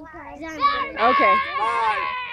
Okay. Bye.